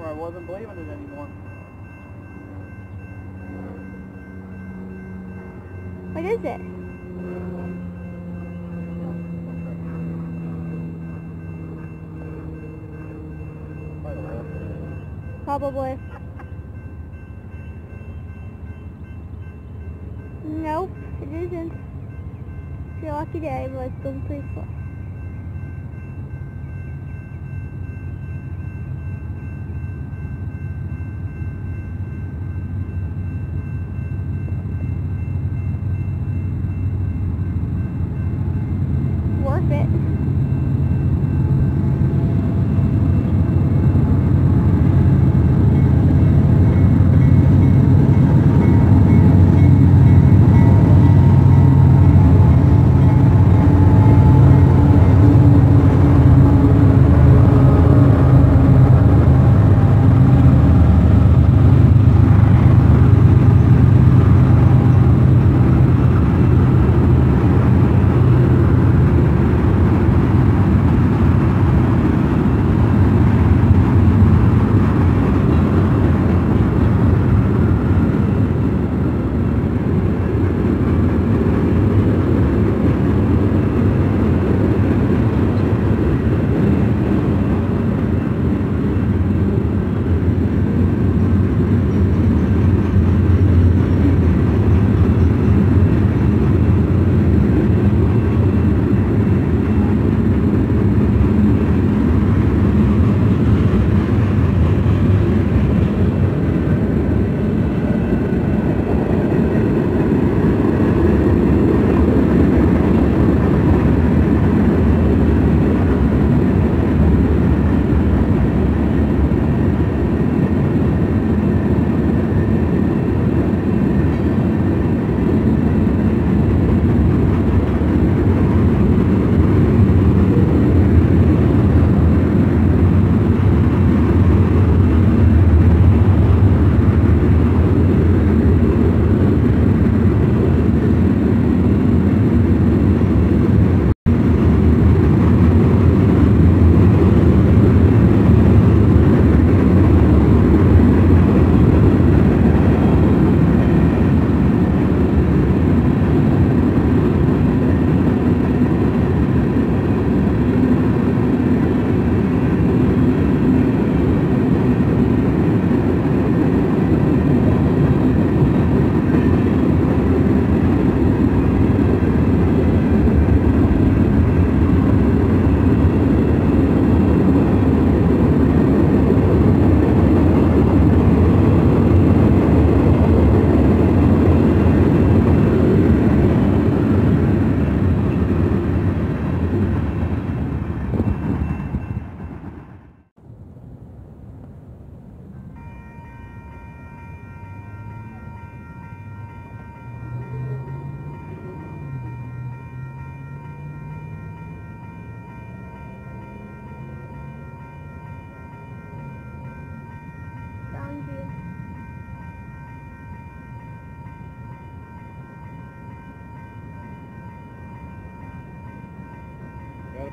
where I wasn't believing it anymore. What is it? Probably. Nope, it isn't. It's your lucky day, but it's going pretty slow.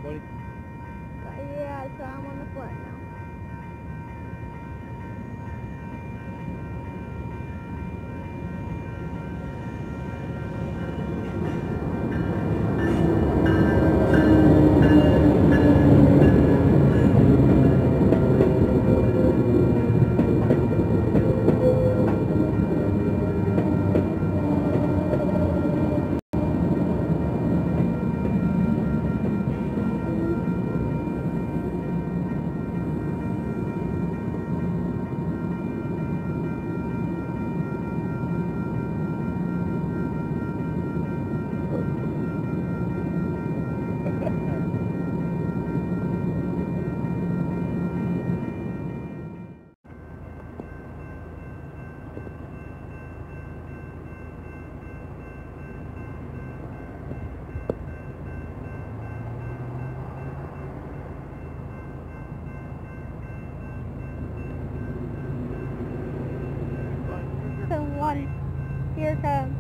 Buddy? But yeah, so I'm on the now. Here comes.